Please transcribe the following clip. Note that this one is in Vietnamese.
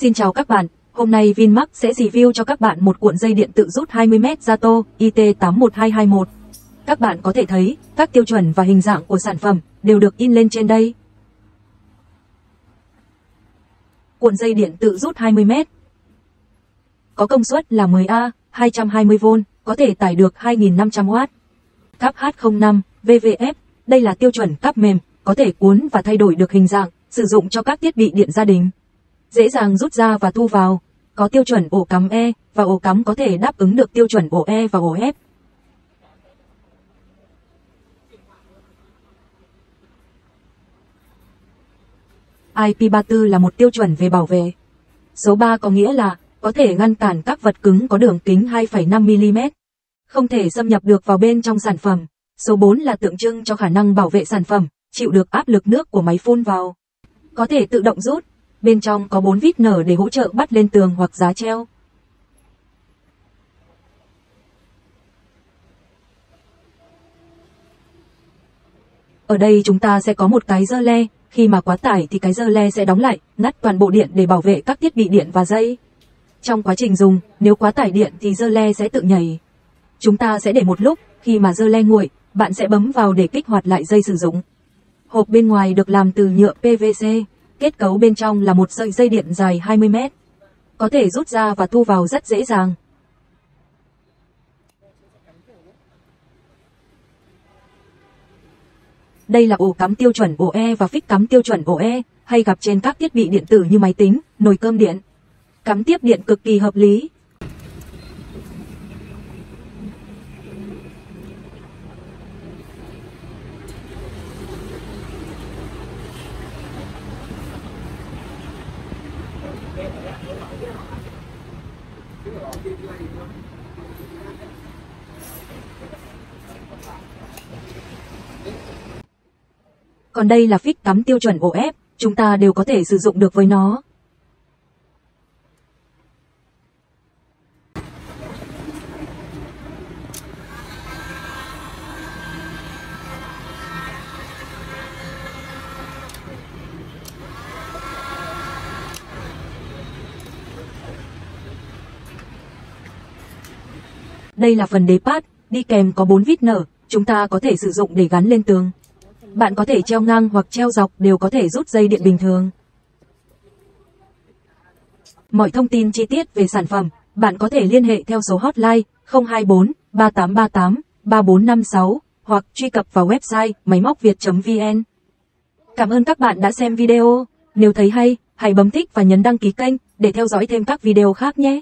Xin chào các bạn, hôm nay Vinmark sẽ review cho các bạn một cuộn dây điện tự rút 20M Zato IT81221. Các bạn có thể thấy, các tiêu chuẩn và hình dạng của sản phẩm đều được in lên trên đây. Cuộn dây điện tự rút 20M Có công suất là 10A, 220V, có thể tải được 2500W. Cáp H05, VVF, đây là tiêu chuẩn cáp mềm, có thể cuốn và thay đổi được hình dạng, sử dụng cho các thiết bị điện gia đình. Dễ dàng rút ra và thu vào, có tiêu chuẩn ổ cắm E và ổ cắm có thể đáp ứng được tiêu chuẩn ổ E và ổ F. IP34 là một tiêu chuẩn về bảo vệ. Số 3 có nghĩa là có thể ngăn cản các vật cứng có đường kính 2,5mm. Không thể xâm nhập được vào bên trong sản phẩm. Số 4 là tượng trưng cho khả năng bảo vệ sản phẩm, chịu được áp lực nước của máy phun vào. Có thể tự động rút. Bên trong có bốn vít nở để hỗ trợ bắt lên tường hoặc giá treo. Ở đây chúng ta sẽ có một cái dơ le, khi mà quá tải thì cái dơ le sẽ đóng lại, ngắt toàn bộ điện để bảo vệ các thiết bị điện và dây. Trong quá trình dùng, nếu quá tải điện thì dơ le sẽ tự nhảy. Chúng ta sẽ để một lúc, khi mà dơ le nguội, bạn sẽ bấm vào để kích hoạt lại dây sử dụng. Hộp bên ngoài được làm từ nhựa PVC, kết cấu bên trong là một sợi dây điện dài 20 mét. Có thể rút ra và thu vào rất dễ dàng. Đây là ổ cắm tiêu chuẩn ổ E và phích cắm tiêu chuẩn ổ E, hay gặp trên các thiết bị điện tử như máy tính, nồi cơm điện. Cắm tiếp điện cực kỳ hợp lý. Còn đây là phích cắm tiêu chuẩn ổ ép, chúng ta đều có thể sử dụng được với nó. Đây là phần đế pad, đi kèm có 4 vít nở, chúng ta có thể sử dụng để gắn lên tường. Bạn có thể treo ngang hoặc treo dọc đều có thể rút dây điện bình thường. Mọi thông tin chi tiết về sản phẩm, bạn có thể liên hệ theo số hotline 024 3838 3456 hoặc truy cập vào website máy móc việt.vn. Cảm ơn các bạn đã xem video. Nếu thấy hay, hãy bấm thích và nhấn đăng ký kênh để theo dõi thêm các video khác nhé.